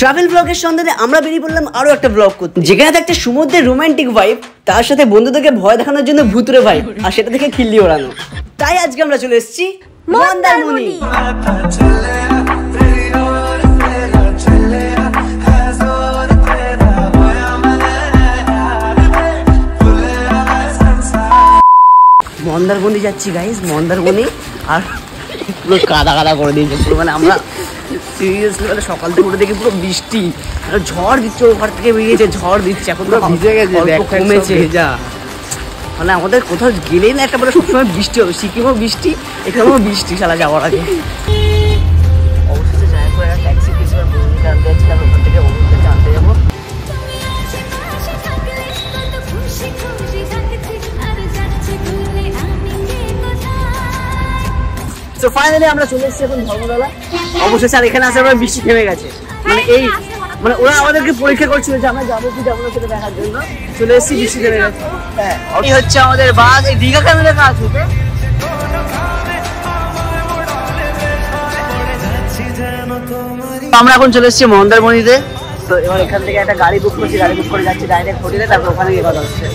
Travel ব্লগের সন্ধানে আমরা বেরিয়ে পড়লাম আরও একটা ব্লগ করতে। যেখানে থাকছে সমুদ্রের রোমান্টিক ভাইব তার সাথে বন্ধুদেরকে ভয় দেখানোর জন্য ভুতুরে ভাইব আর সেটা দেখে খিল্লি ওড়ানো। তাই আজকে আমরা চলে এসেছি মন্দারমণি। মন্দারমণি যাচ্ছি গাইস মন্দারমণি। আর পুরো কাদা কাদা করে দিয়েছে পুরো মানে আমরা সিরিয়াসলি মানে সকাল থেকে উঠে দেখি পুরো বৃষ্টি আর ঝড় দিচ্ছে ওপার থেকে বেরিয়েছে ঝড় দিচ্ছে এখন তো ভিজে গেছে কমেছে। যা মানে আমাদের কোথাও গেলেই না একটা বলে সবসময় বৃষ্টি হবে সিকিমও বৃষ্টি এখানেও বৃষ্টি সালা যাওয়ার আগে। তো ফাইনালি আমরা চলে এসেছি এখন ধর্মতলা। অবশেষে আর এখানে আসে আমরা বৃষ্টি থেমে গেছে। মানে এই মানে ওরা আমাদেরকে পরীক্ষা করছিল যে আমরা যাব কি যাব সেটা দেখার জন্য। চলে এসেছি বৃষ্টি থেমে গেছে। হ্যাঁ। এই হচ্ছে আমাদের বাস এই দীঘা কেন লেখা আছে? আমরা এখন চলে এসেছি মন্দারমণিতে। তো এবার এখান থেকে একটা গাড়ি বুক করছি। গাড়ি বুক করে যাচ্ছি। ডাইরেক্ট হোটেলে তারপর ওখানে গিয়ে কথা হচ্ছে।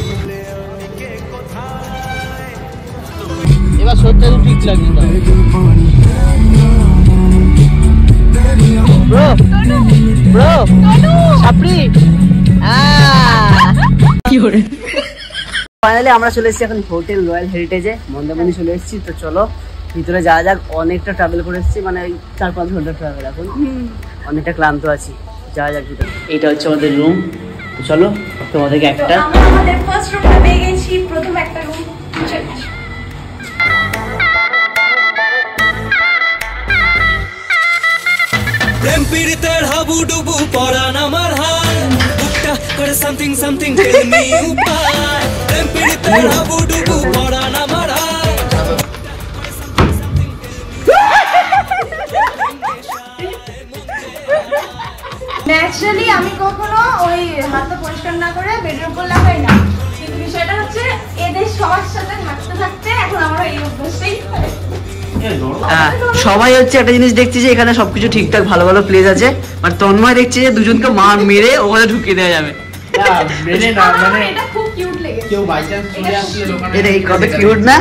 এবার শরীরটা একটু ঠিক লাগছে না ব্রো ব্রো সাপড়ি ফাইনালি আমরা চলে এসেছি এখন হোটেল রয়্যাল হেরিটেজে মন্দারমণি চলে এসেছি। তো চলো ভিতরে যাওয়া যাক অনেকটা ট্রাভেল করে এসেছি মানে চার পাঁচ ঘণ্টা ট্রাভেল এখন। অনেকটা ক্লান্ত আছি। যাওয়া যাক ভিতরে। এটা হচ্ছে আমাদের রুম তো চলো তোমাদেরকে একটা। আমাদের ফার্স্ট রুমটা পেয়ে গেছি। প্রথম একটা রুম হাবু ডুবু পরান আমার হাল বুকটা করে সামথিং সামথিং টেল মি উপায়। প্রেম পীড়িতের ডুবু পরান ন্যাচারালি আমি কখনো ওই হাতটা পরিষ্কার না করে বেডের উপর লাগাই না। কিন্তু বিষয়টা হচ্ছে, এদের সবার সাথে থাকতে থাকতে এখন আমার এই অভ্যাসটাই সবাই হচ্ছে একটা জিনিস দেখছি যে এখানে সবকিছু ঠিকঠাক ভালো ভালো প্লেস আছে। আর তন্ময় দেখছি যে দুজনকে মার মেরে ওখানে ঢুকিয়ে দেওয়া যাবে। মেনে না আমার মানে এটা খুব কিউট লেগেছে। কেউ বাই চান্স চলে আসলে দোকানে এটা এই কত কিউট না?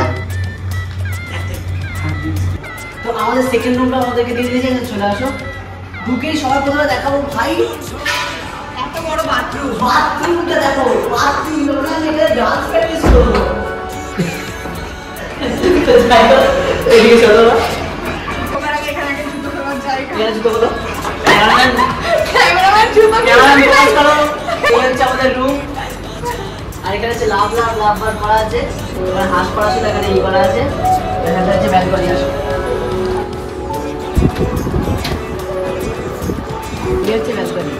তো আমাদের সেকেন্ড রুমটা আমাদেরকে দিয়ে দিয়েছে চলে আসো। ঢুকেই সবার প্রথমে দেখাবো ভাই। এত বড় বাথরুম বাথরুমটা দেখো বাথরুম এখানে ডান্স প্র্যাকটিস করব। এদিকে চলো না। তোমার আগে এখানে একটা জুতো খাওয়ার জায়গা এখানে জুতো বলো ক্যামেরাম্যান ক্যামেরাম্যান জুতো ক্যামেরাম্যান করো এই হচ্ছে আমাদের রুম আর এখানে হচ্ছে লাভ লাভ লাভ বার করা আছে। হাঁস করা ছিল এখানে ই করা আছে। এখানে হচ্ছে ব্যালকনি আসো। হচ্ছে ব্যালকনি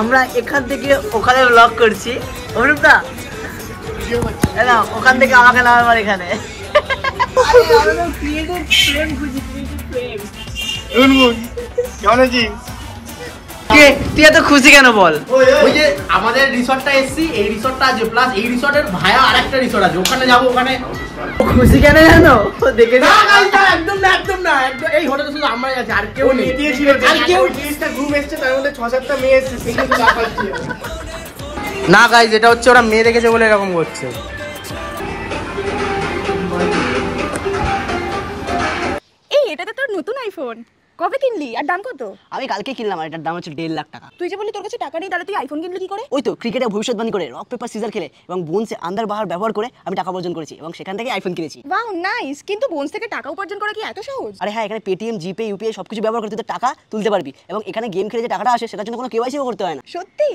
আমরা এখান থেকে ওখানে ব্লগ করছি। অভিরূপদা এই ওখান থেকে আমাকে নামাবার এখানে। কেমন আছিস কে? তুই এত খুশি কেন বল? ওই যে আমাদের রিসর্টটা এসছি এই রিসর্টটা আছে প্লাস এই রিসর্টের ভায়া আরেকটা রিসর্ট আছে ওখানে যাব ওখানে। খুশি কেন জানো? দেখে না একদম না একদম না একদম এই হোটেলে শুধু আমরাই আছি আর কেউ নেই। আর কেউ গ্রুপ এসছে তার মধ্যে ছ সাতটা মেয়ে এসছে সেই জন্য চাপ পাচ্ছি। না গাইজ এটা হচ্ছে ওরা মেয়ে দেখেছে বলে এরকম করছে। আইফোন কবে কিনলি? আর দাম কত? আমি কালকে কিনলাম আর এটার দাম হচ্ছে দেড় লাখ টাকা। তুই যে বললি তোর কাছে টাকা নেই তাহলে তুই আইফোন কিনলি কি করে? ওই তো ক্রিকেটে ভবিষ্যৎবাণী করে রক পেপার সিজার খেলে এবং বোনসে আন্দার বাহার ব্যবহার করে আমি টাকা উপার্জন করেছি এবং সেখান থেকে আইফোন কিনেছি। ওয়াও নাইস কিন্তু বোনস থেকে টাকা উপার্জন করা কি এত সহজ? আরে হ্যাঁ এখানে পেটিএম জিপে ইউপিআই সবকিছু ব্যবহার করে তুই টাকা তুলতে পারবি এবং এখানে গেম খেলে যে টাকাটা আসে সেটার জন্য কোনো কেওয়াইসিও করতে হয় না। সত্যি?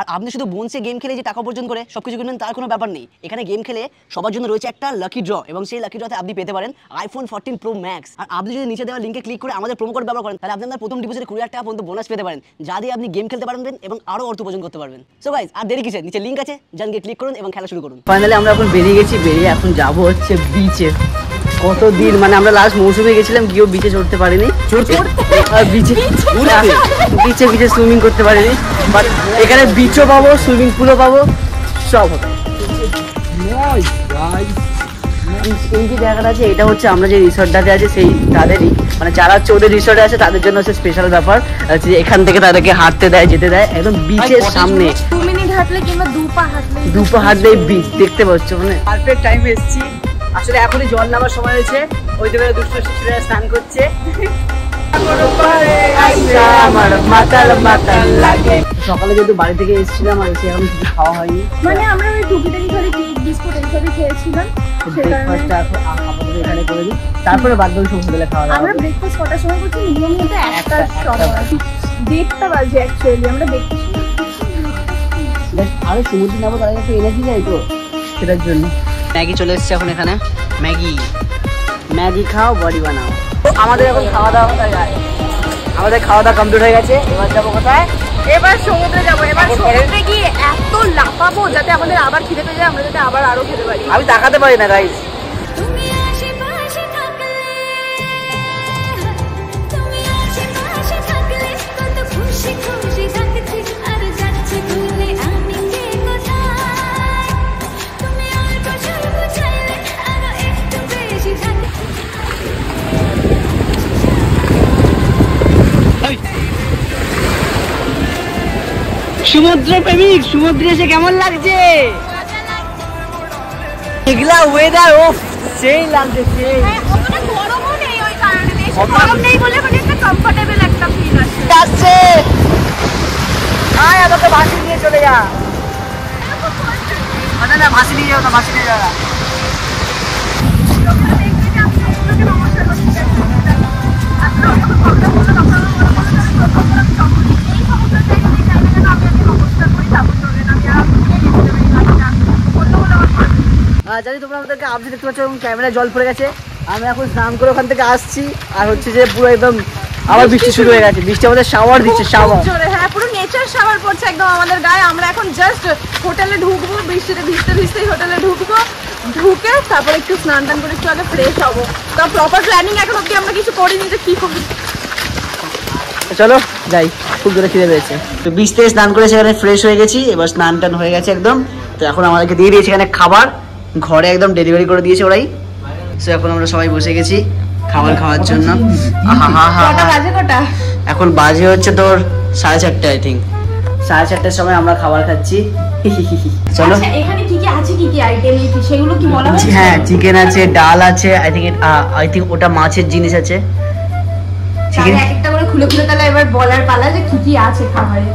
আর আপনি শুধু বোনসে গেম খেলে যে টাকা উপার্জন করে সব কিছু কিনবেন, তার কোনো ব্যাপার নেই। এখানে গেম খেলে সবার জন্য রয়েছে একটা লাকি ড্র এবং সেই লাকি ড্রতে আপনি পেতে পারেন আইফোন ফোরটিন প্রো ম্যাক্স আর আপনি যদি নিচে দেওয়া লিঙ্কে ক্লিক করে আমাদের প্রোমো কোড ব্যবহার করেন, তাহলে আপনি আপনার প্রথম ডিপোজিটে কুড়ি হাজার টাকা পর্যন্ত বোনাস পেতে পারেন, যা দিয়ে আপনি গেম খেলতে পারবেন এবং আরও অর্থ উপার্জন করতে পারবেন। সো গাইজ আর দেরি কিসের? নিচে লিঙ্ক আছে যান গিয়ে ক্লিক করুন এবং খেলা শুরু করুন। ফাইনালি আমরা এখন বেরিয়ে গেছি, বেরিয়ে এখন যাব হচ্ছে বিচে কত দিন মানে আমরা লাস্ট মৌসুমে গেছিলাম গিয়েও বিচে চড়তে পারিনি। আর বিচে বিচে বিচে সুইমিং করতে পারিনি। বাট এখানে বিচও পাবো সুইমিং পুলও পাবো সব হবে। এই যে জায়গাটা আছে এটা হচ্ছে আমরা যে রিসর্টটাতে আছে সেই তাদেরই মানে যারা হচ্ছে ওদের রিসর্টে আছে তাদের জন্য হচ্ছে স্পেশাল ব্যাপার। হচ্ছে এখান থেকে তাদেরকে হাঁটতে দেয় যেতে দেয় একদম বিচের সামনে। দু হাঁটলে পা দুপা হাঁটলে বিচ দেখতে পাচ্ছ মানে। পারফেক্ট টাইমে এসেছি। আসলে এখনই জল নামার সময় হয়েছে। ওই দিকে দুষ্ট শিশুরা স্নান করছে। সকালে যেহেতু বাড়ি থেকে এসেছিলাম আর এসে এখন কিছু খাওয়া হয়নি। মানে আমরা ওই টুকিটাকি খালি কেক বিস্কুট এইসবই খেয়েছিলাম। ব্রেকফাস্টটা আপাতত এখানে করে দিই। তারপরে বাদ বাকি সব হোটেলে খাওয়া দাওয়া আমরা ব্রেকফাস্ট কটার সময় করছি? নিয়মিত একটার সময়। দেড়টা বাজে অ্যাকচুয়ালি আমরা দেখতেছি দেখ, আরে সমুদ্রে নামো তার আগে এনার্জি যাই তো সেটার জন্য। ম্যাগি চলে এসছে এখন এখানে। ম্যাগি। ম্যাগি খাও বডি বানাও। আমাদের এখন খাওয়া দাওয়া কোথায় যায় আমাদের খাওয়া দাওয়া কমপ্লিট হয়ে গেছে। এবার যাব কোথায়? এবার সমুদ্রে যাব। এবার সমুদ্রে গিয়ে এত লাফাবো যাতে আমাদের আবার খেতে পেয়ে যায় আমরা যাতে আবার আরও খেতে পারি। আমি দেখাতে পারি না গাইস সমুদ্র প্রেমিক সমুদ্রে এসে কেমন লাগছে এগুলা ওয়েদার ও সেই লাগছে সেই গরমও নেই ওই গরম নেই বলে মানে একটা কমফোর্টেবল একটা ফিল আছে আসছে আয় আমাকে ভাসি নিয়ে চলে যা না না ভাসি নিয়ে যাও না ভাসি নিয়ে যাও না। জানি তোমরা আমাদেরকে আপনি দেখতে পাচ্ছ এবং ক্যামেরায় জল পড়ে গেছে। আমি এখন স্নান করে ওখান থেকে আসছি। আর হচ্ছে যে পুরো একদম আবার বৃষ্টি শুরু হয়ে গেছে। বৃষ্টি আমাদের শাওয়ার দিচ্ছে শাওয়ার হ্যাঁ পুরো নেচার শাওয়ার পড়ছে একদম আমাদের গায়ে। আমরা এখন জাস্ট হোটেলে ঢুকবো বৃষ্টিতে ভিজতে ভিজতেই হোটেলে ঢুকবো। ঢুকে তারপর একটু স্নান টান করে একটু আগে ফ্রেশ হব। তো প্রপার প্ল্যানিং এখন অব্দি আমরা কিছু করিনি যে কি করব। চলো যাই খুব জোরে খিদে পেয়েছে। তো থেকে স্নান করে সেখানে ফ্রেশ হয়ে গেছি এবার স্নান টান হয়ে গেছে একদম। তো এখন আমাদেরকে দিয়ে দিয়েছে এখানে খাবার। ঘরে একদম ডেলিভারি করে দিয়েছে ওরাই। সো এখন আমরা সবাই বসে গেছি খাবার খাওয়ার জন্য। এখন বাজে হচ্ছে তোর সাড়ে চারটে আই থিঙ্ক সাড়ে চারটের সময় আমরা খাবার খাচ্ছি। চলো। আচ্ছা এখানে কি কি আছে কি কি আইটেম সেগুলো কি বলা হয়েছে হ্যাঁ চিকেন আছে ডাল আছে আই থিঙ্ক আই থিঙ্ক ওটা মাছের জিনিস আছে। তাহলে একটা করে খুলে খুলে তাহলে এবার বলার পালা যে কি কি আছে খাবারে।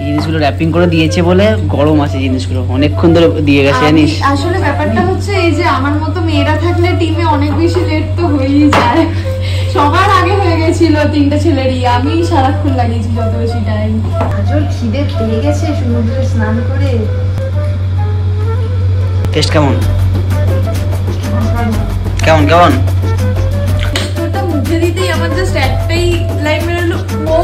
এই জিনিসগুলো র্যাপিং করে দিয়েছে বলে গরম আছে জিনিসগুলো। অনেকক্ষণ ধরে দিয়ে গেছে জানিস? আসলে ব্যাপারটা হচ্ছে এই যে আমার মতো মেয়েরা থাকলে টিমে অনেক বেশি লেট তো হয়েই যায়। সবার আগে হয়ে গেছিল তিনটে ছেলেরই। আমি সারাক্ষণ লাগিয়েছি যত বেশি টাইম আজর খিদে পেয়ে গেছে সমুদ্রে স্নান করে। টেস্ট কেমন? কেমন কেমন? তোরটা মুখে দিতেই আমার জাস্ট একটাই লাইন বেরোলো ও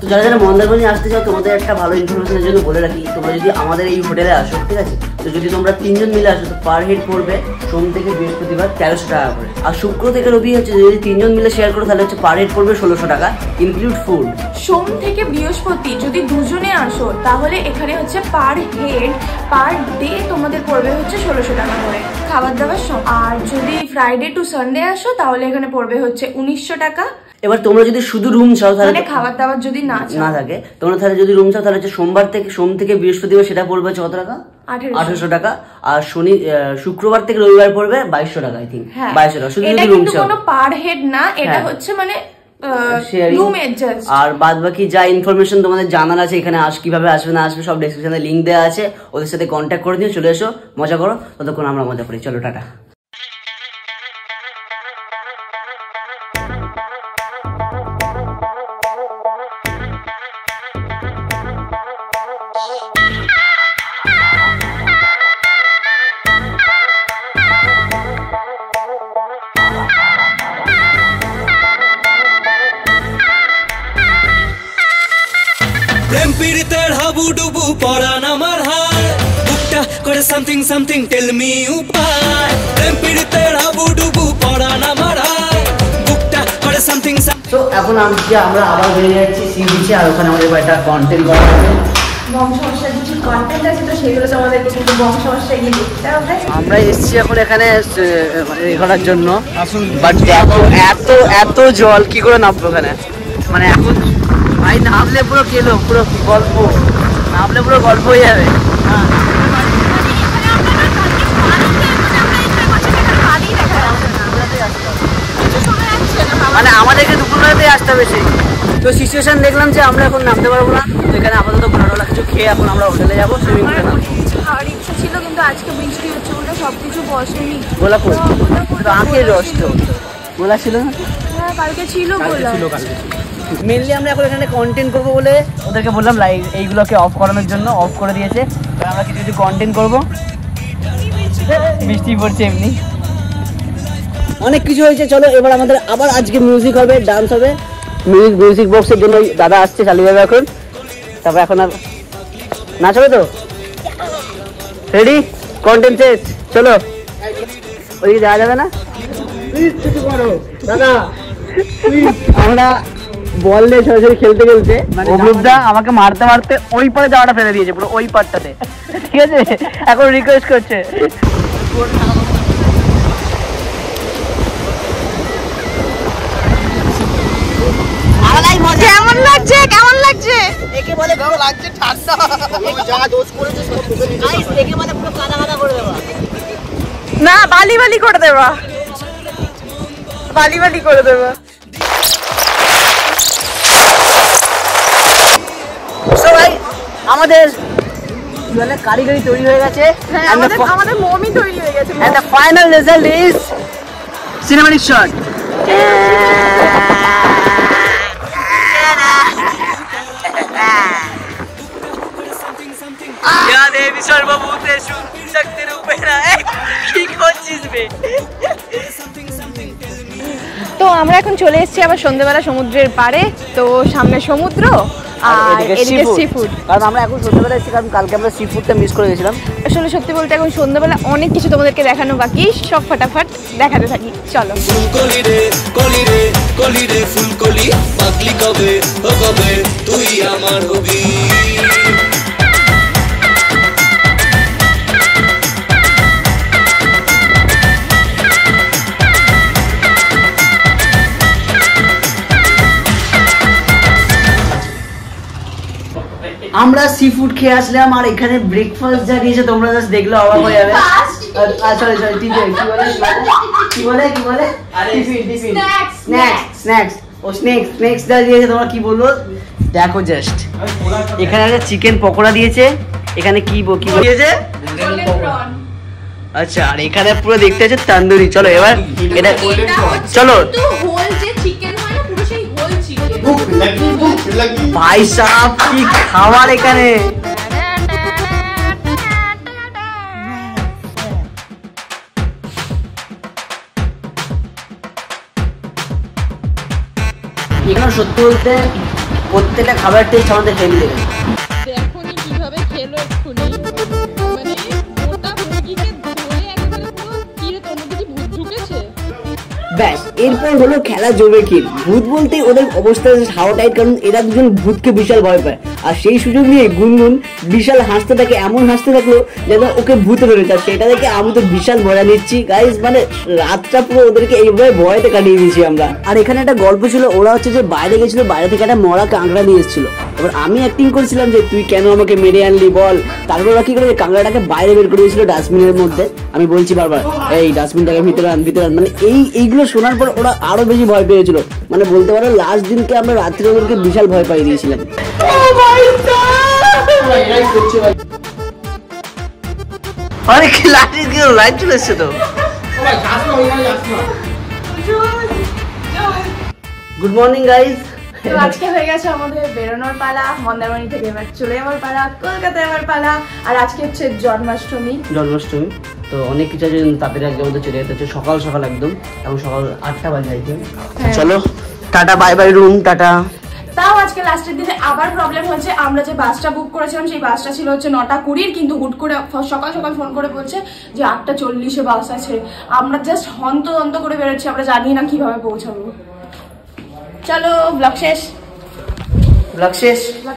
তো যারা যারা মন্দারমণি আসতে চাও, তোমাদের একটা ভালো ইনফরমেশনের জন্য বলে রাখি। তোমরা যদি আমাদের এই হোটেলে আসো, ঠিক আছে? তো যদি তোমরা তিনজন মিলে আসো, তো পার হেড পড়বে সোম থেকে বৃহস্পতিবার তেরোশো টাকা করে। আর শুক্র থেকে রবি হচ্ছে, যদি তিনজন মিলে শেয়ার করো, তাহলে হচ্ছে পার হেড পড়বে ষোলোশো টাকা ইনক্লুড ফুড সোম থেকে বৃহস্পতি, যদি দুজনে আসো, তাহলে এখানে হচ্ছে পার হেড পার ডে তোমাদের পড়বে হচ্ছে ষোলোশো টাকা করে। খাবার দাবার আর যদি ফ্রাইডে টু সানডে আসো, তাহলে এখানে পড়বে হচ্ছে উনিশশো টাকা এবার তোমরা যদি শুধু রুম চাও তাহলে মানে খাবার দাবার যদি না না থাকে। তোমরা তাহলে যদি রুম চাও তাহলে হচ্ছে সোমবার থেকে সোম থেকে বৃহস্পতিবার সেটা পড়বে হচ্ছে কত টাকা? আঠারোশো। টাকা। আর শনি শুক্রবার থেকে রবিবার পড়বে বাইশশো টাকা আই থিঙ্ক হ্যাঁ। বাইশশো টাকা। শুধু যদি রুম চাও। কোনো পার হেড না এটা হ্যাঁ। হচ্ছে মানে আর বাদ বাকি যা ইনফরমেশন তোমাদের জানার আছে এখানে আস কীভাবে আসবে না আসবে সব ডেসক্রিপশনে লিঙ্ক দেওয়া আছে। ওদের সাথে কন্ট্যাক্ট করে দিও চলে এসো মজা করো। ততক্ষণ আমরা মজা করি। চলো টাটা। পরান আমার হায়। বুকটা করে সামথিং সামথিং টেল মি উপায়। প্রেম পীড়িতের হাবুডুবু পরান আমার হায়। বুকটা করে সামথিং সামথিং তো এখন আমি আমরা আবার বেরিয়ে যাচ্ছি সি বিচে আর ওখানে আমাদের একটা কন্টেন্ট করা আছে হবে। আমরা এসেছি এখন এখানে আহ, মানে করার জন্য। বাট দেখো এত এত জল কি করে নামবো এখানে? মানে এখন ভাই নামলে পুরো কেলো পুরো গল্প নামলে পুরো গল্প হয়ে যাবে। মানে আমাদেরকে দুপুরবেলাতেই আসতে হবে সেই। তো সিচুয়েশন দেখলাম যে আমরা এখন নামতে পারব না। তো এখানে আপাতত ঘোরাটোলা কিছু খেয়ে এখন আমরা হোটেলে যাব সুইমিং পুলে খাওয়ার ইচ্ছা ছিল কিন্তু আজকে বৃষ্টি হচ্ছে বলে সবকিছু বসেনি। গোলা কই তো আঁকের রস তো। গোলা ছিল না? হ্যাঁ কালকে ছিল বললাম মেনলি আমরা এখন এখানে কন্টেন্ট করব বলে ওদেরকে বললাম লাইভ এইগুলোকে অফ করানোর জন্য অফ করে দিয়েছে। আমরা কিছু কিছু কন্টেন্ট করব। বৃষ্টি পড়ছে এমনি। অনেক কিছু হয়েছে চলো এবার আমাদের আবার আজকে মিউজিক হবে ডান্স হবে। মিউজিক মিউজিক বক্সের জন্য দাদা আসছে চালিয়ে যাবে এখন। তারপর এখন আর নাচ হবে তো? রেডি কন্টেন্ট শেষ। চলো। ওইদিকে যাওয়া যাবে না? দাদা আমরা বল নিয়ে সরাসরি খেলতে খেলতে অগ্রুপদা আমাকে মারতে মারতে ওই পারে যাওয়াটা ফেলে দিয়েছে পুরো ওই পারটাতে। ঠিক আছে? এখন রিকোয়েস্ট করছে। কেমন লাগছে? কেমন লাগছে? একে বলে ভালো লাগছে ঠান্ডা। যা দোষ করেছে সব গাইস একে বলে পুরো কাদা কাদা করে দেওয়া। না বালি বালি করে দেবা বালি বালি করে দেবা আমাদের কারিগরি তৈরি হয়ে গেছে। হ্যাঁ, আমাদের মমি তৈরি হয়ে গেছে and the final result is cinematic shot সর্বভূতেষু শক্তিরূপেণ কি করছিস বে? আমরা এখন চলে এসেছি আবার সন্ধ্যেবেলা সমুদ্রের পাড়ে তো সামনে সমুদ্র আর এদিকে সি ফুড কারণ আমরা এখন সন্ধ্যাবেলা এসেছি কারণ কালকে আমরা সি ফুডটা মিস করে গেছিলাম। আসলে সত্যি বলতে এখন সন্ধ্যাবেলা অনেক কিছু তোমাদেরকে দেখানো বাকি সব ফটাফট দেখাতে থাকি। চলো। কলি রে কলি রে কলি রে ফুলকলি পাগলি কবে ও কবে তুই আমার হবি? আমরা সি ফুড খেয়ে আসলাম আর এখানে ব্রেকফাস্ট যা দিয়েছে তোমরা জাস্ট দেখলে অবাক হয়ে যাবে। সরি সরি ঠিক আছে কি বলে কি বলে? কি বলে টিফিন টিফিন। স্ন্যাক্স স্ন্যাক্স ও স্ন্যাক্স স্ন্যাক্স যা দিয়েছে তোমরা কি বলব দেখো জাস্ট এখানে একটা চিকেন পকোড়া দিয়েছে। এখানে কি ব- কি দিয়েছে? আচ্ছা আর এখানে পুরো দেখতে আছে তান্দুরি। চলো এবার এটা চলো। হোল যে চিকেন হয় না পুরো সেই হোল চিকেন ভাই সাহেব কি খাবার এখানে? এখানে সত্যি বলতে প্রত্যেকটা খাবার টেস্ট আমাদের হেভি লেগেছে ব্যাস, এরপর হলো খেলা জমে কি? ভূত বলতে ওদের অবস্থা হাওয়া টাইট, কারণ এরা দুজন ভূতকে বিশাল ভয় পায়। আর সেই সুযোগ নিয়ে গুনগুন বিশাল হাসতে থাকে, এমন হাসতে থাকল যেন ওকে ভূতে ধরেছে আর সেটা দেখে আমি তো বিশাল মজা নিচ্ছি। গাইজ মানে রাতটা পুরো ওদেরকে এইভাবে ভয়তে কাটিয়ে দিয়েছি আমরা। আর এখানে একটা গল্প ছিল, ওরা হচ্ছে যে বাইরে গেছিল, বাইরে থেকে একটা মরা কাঁকড়া নিয়ে এসেছিল। এবার আমি অ্যাক্টিং করেছিলাম যে তুই কেন আমাকে মেরে আনলি বল? তারপর ওরা কি করে কাঁকড়াটাকে বাইরে বের করে দিয়েছিল ডাস্টবিনের মধ্যে। আমি বলছি বারবার এই ডাস্টবিনটাকে ভিতরে আন ভিতরে আন। মানে এই এইগুলো শোনার পর ওরা আরও বেশি ভয় পেয়েছিল। মানে বলতে পারো লাস্ট দিনকে আমরা রাত্রে ওদেরকে বিশাল ভয় পাই দিয়েছিলাম। আরে কি লাইট কি লাইট চলে এসছে তো? গুড মর্নিং গাইস তো আজকে হয়ে গেছে আমাদের বেরোনোর পালা মন্দারমণি থেকে এবার চলে যাওয়ার পালা কলকাতায় আমার পালা আর আজকে হচ্ছে জন্মাষ্টমী। জন্মাষ্টমী তো অনেক কিছু আছে তাপের আজকে আমাদের চলে যেতে হচ্ছে সকাল সকাল একদম এবং সকাল আটটা বাজে আই চলো tata bye bye room tata. তাও আজকে লাস্টের দিনে আবার প্রবলেম হচ্ছে আমরা যে বাসটা বুক করেছিলাম সেই বাসটা ছিল হচ্ছে নটা কুড়ির কিন্তু হুট করে সকাল সকাল ফোন করে বলছে যে আটটা চল্লিশে বাস আছে। আমরা জাস্ট হন্ত হন্ত করে বেরোচ্ছি আমরা জানি না কীভাবে পৌঁছাবো। চলো ব্লগ শেষ ব্লগ শেষ